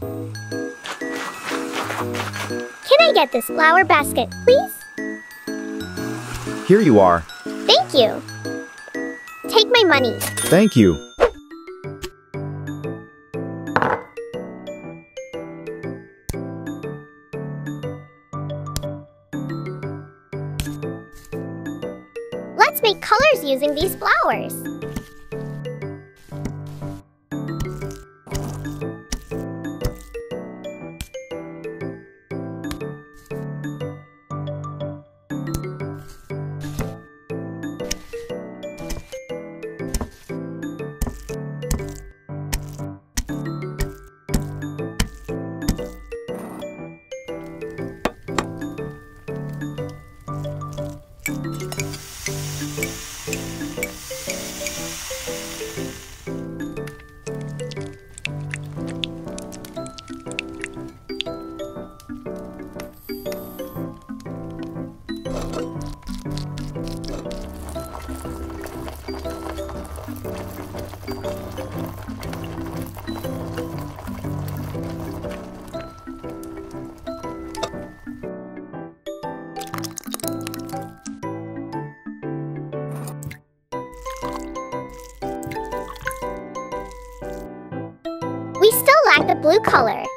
Can I get this flower basket, please? Here you are. Thank you. Take my money. Thank you. Let's make colors using these flowers. Blue color.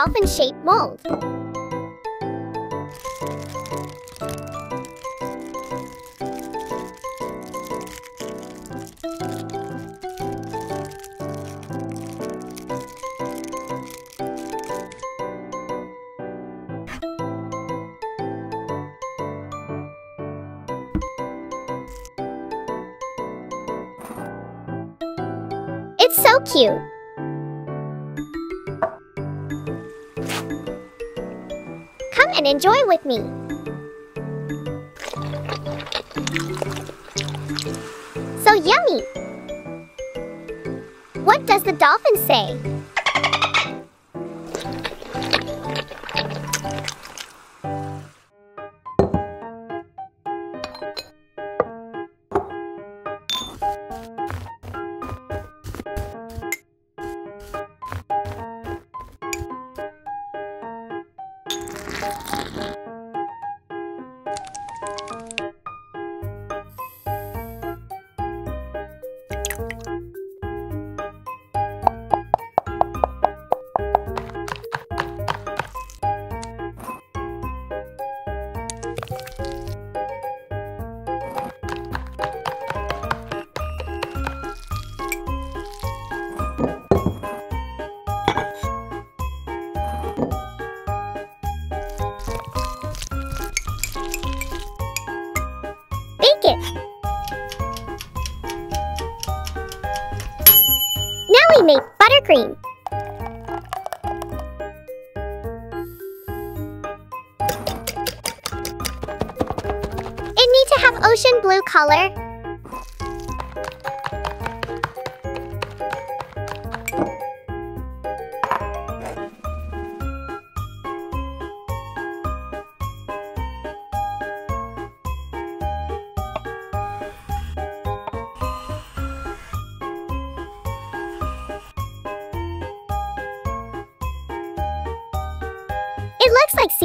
Dolphin-shaped mold. It's so cute. And enjoy with me. So yummy! What does the dolphin say? Buttercream. It needs to have ocean blue color.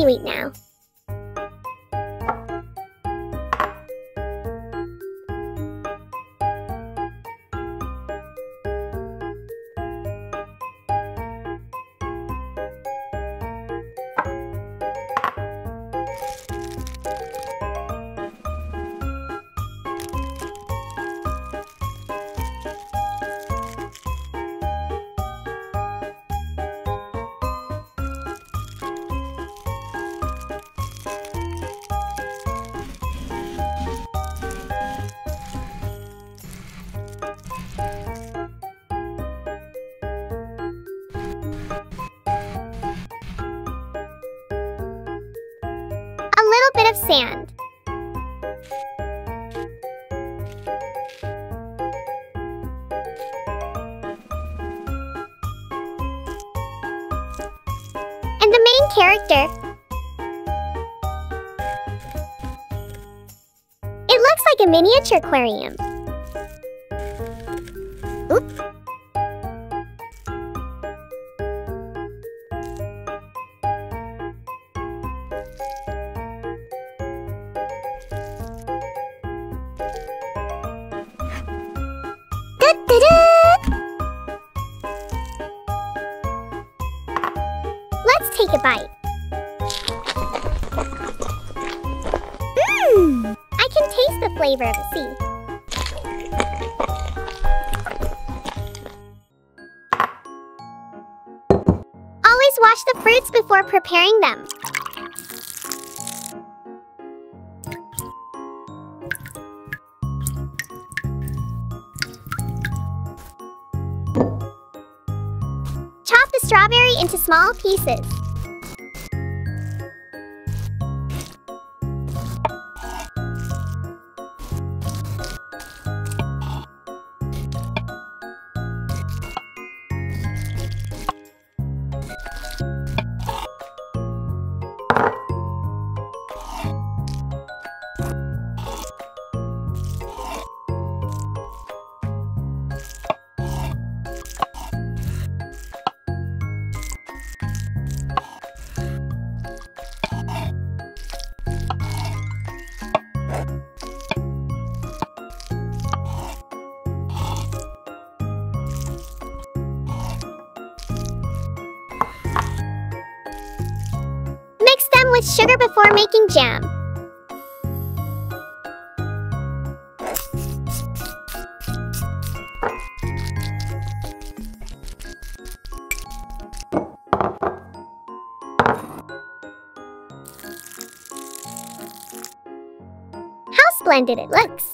Seaweed now. Of sand. And the main character. It looks like a miniature aquarium. Oop. Before preparing them. Chop the strawberry into small pieces. Sugar before making jam. How splendid it looks!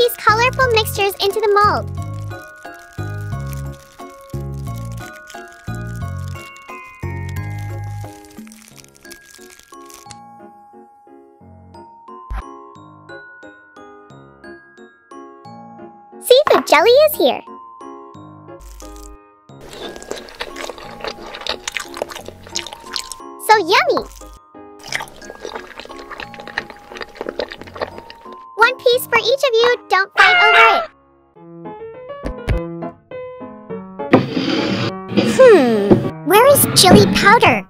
These colorful mixtures into the mold. Seafood jelly is here. So yummy! Piece for each of you. Don't fight over it. Hmm. Where is chili powder?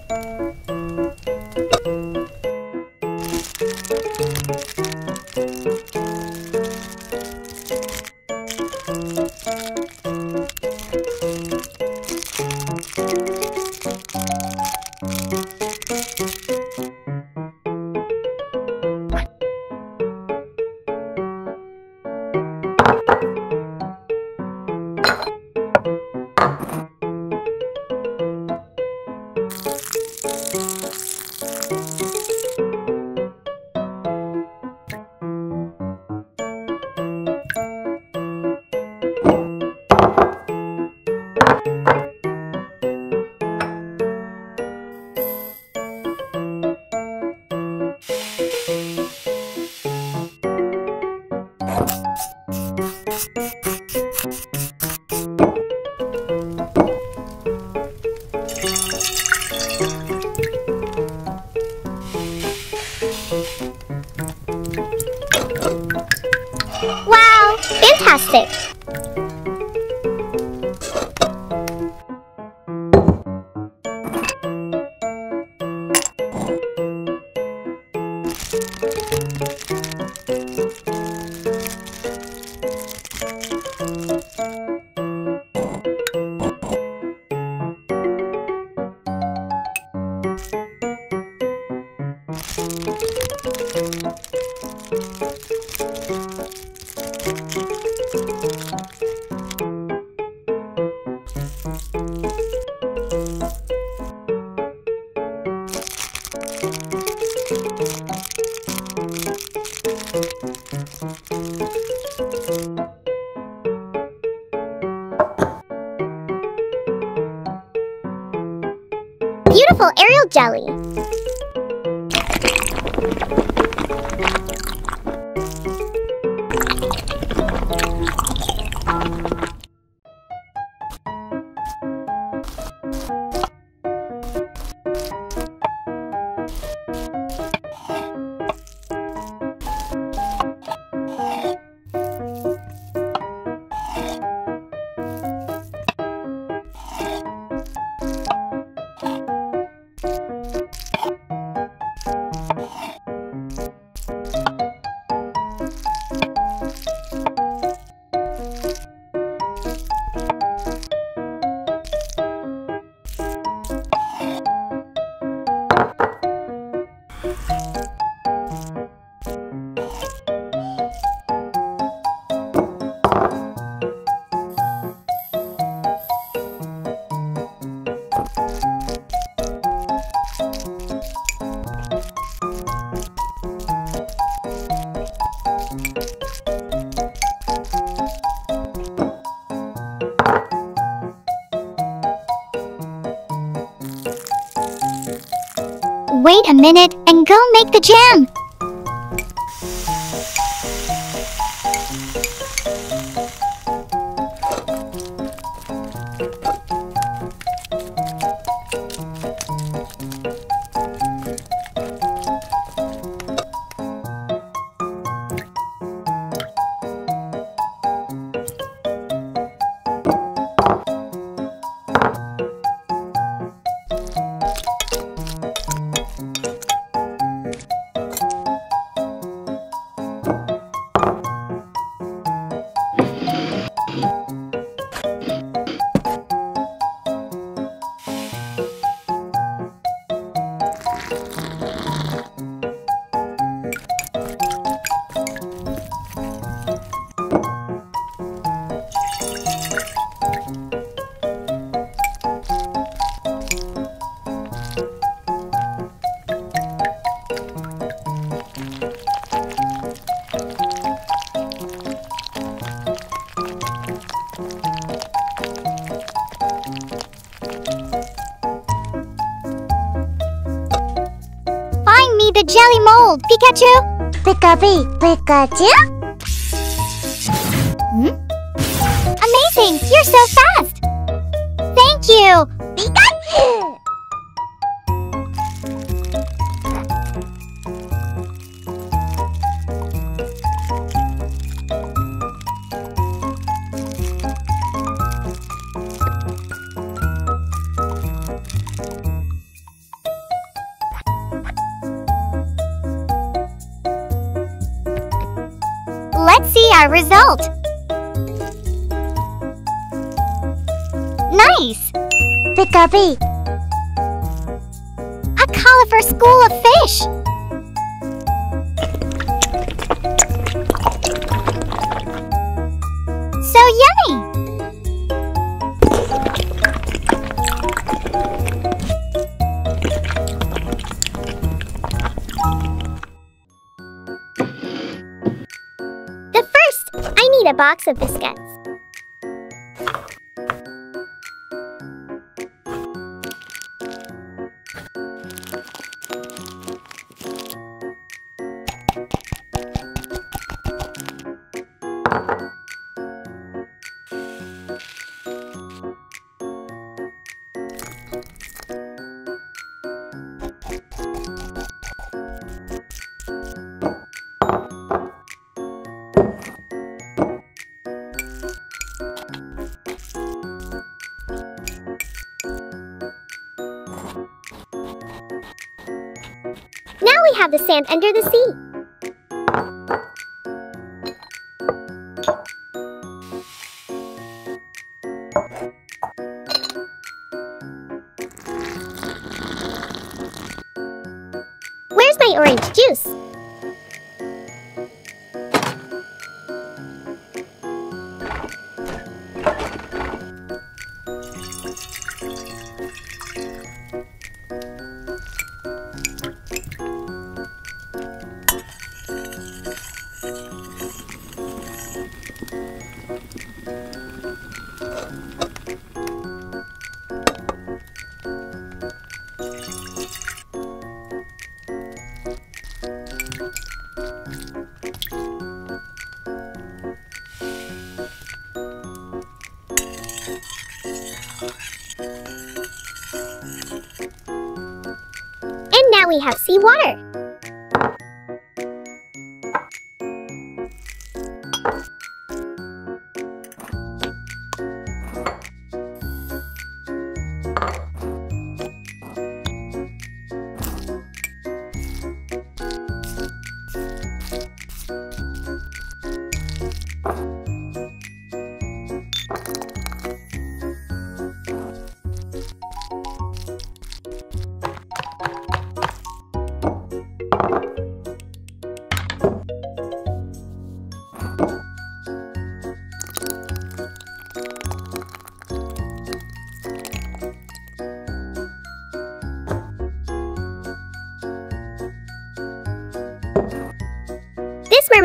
Beautiful Ariel jelly. Wait a minute the jam. Pikachu! Pikachu, Pikachu? Our result. Nice! Pikachu, A bee! A cauliflower school of fish! A box the sand under the sea. We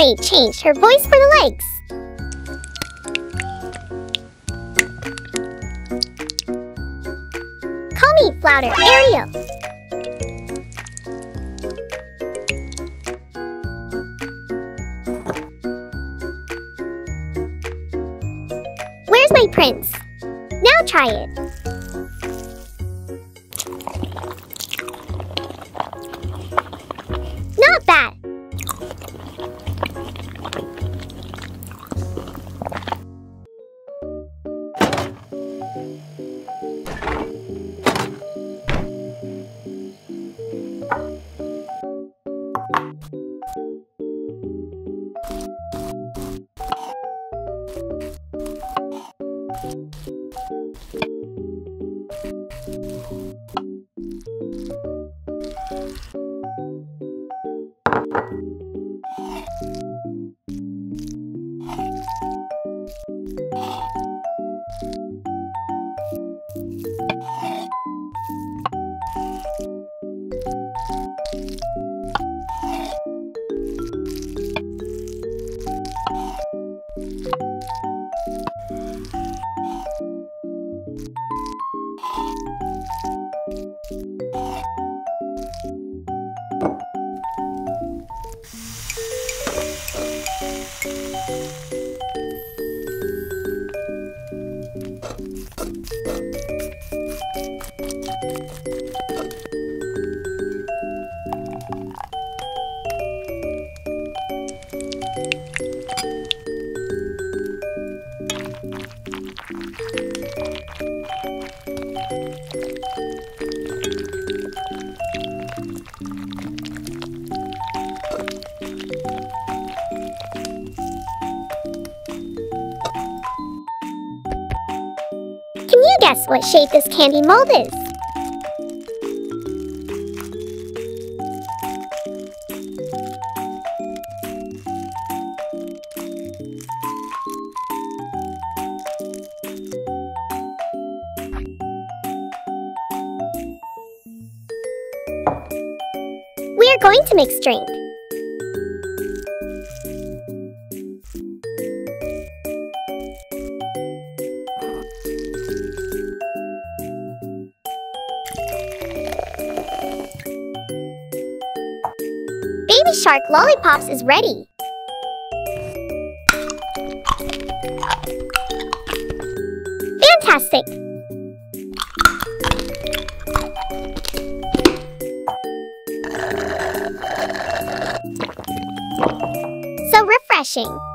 mermaid changed her voice for the legs. Call me Flounder Ariel. Where's my prince? Now try it. Can you guess what shape this candy mold is? Baby Shark Lollipops is ready. Fantastic! So refreshing.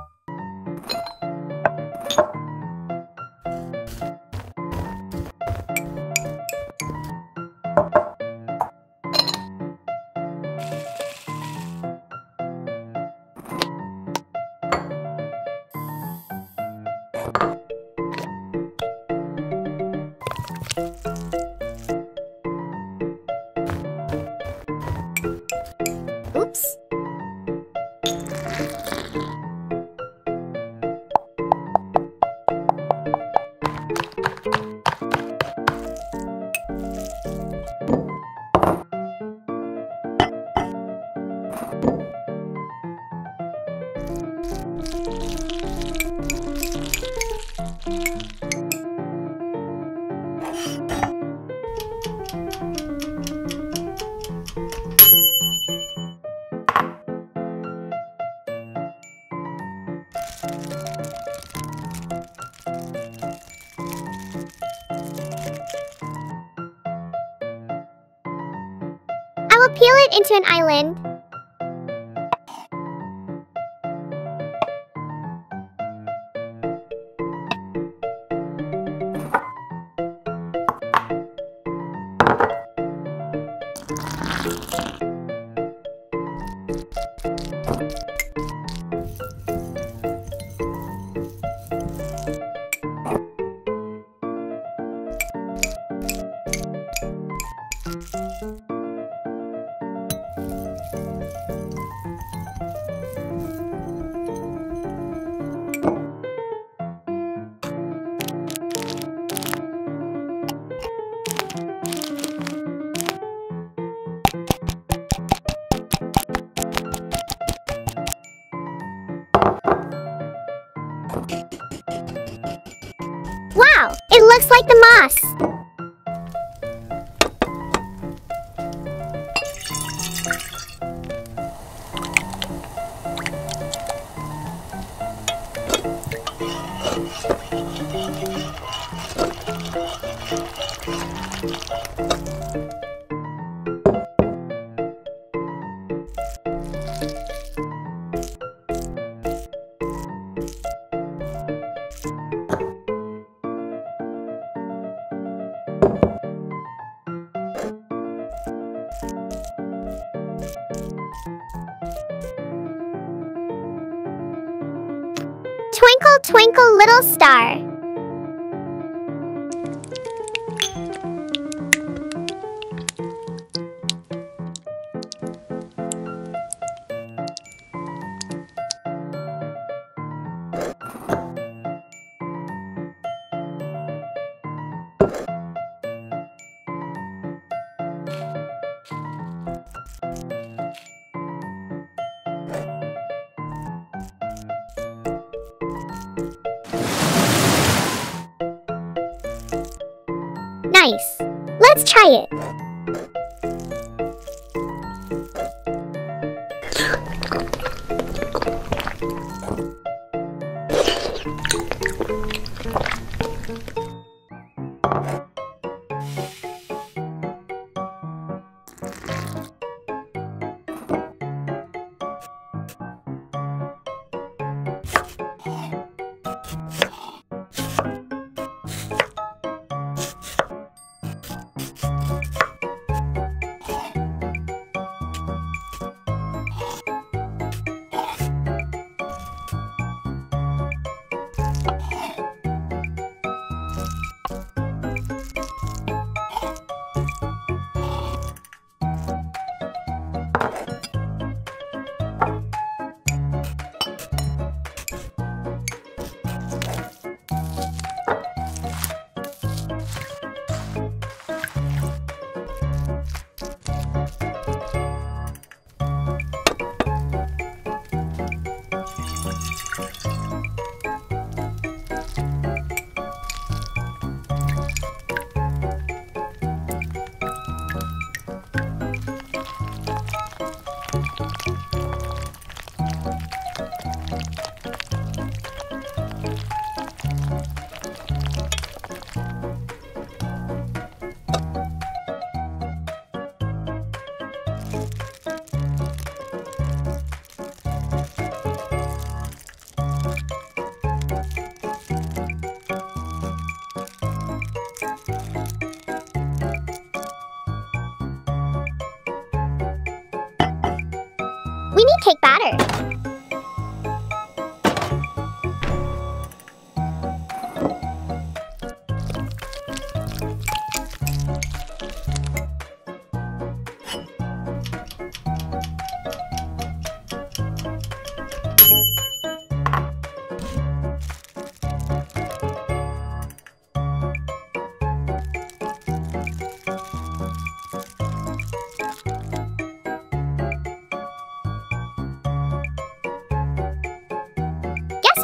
Twinkle, twinkle, little star. you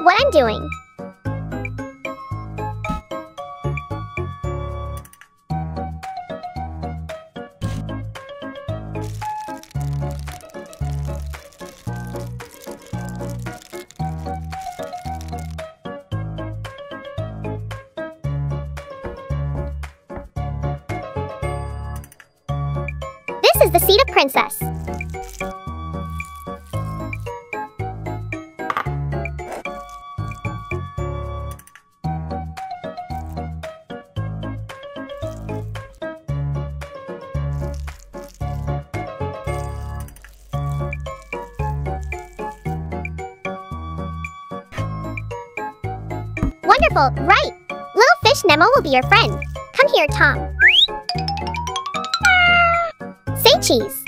what I'm doing. This is the seat of Princess. Right! Little fish Nemo will be your friend. Come here, Tom. Say cheese.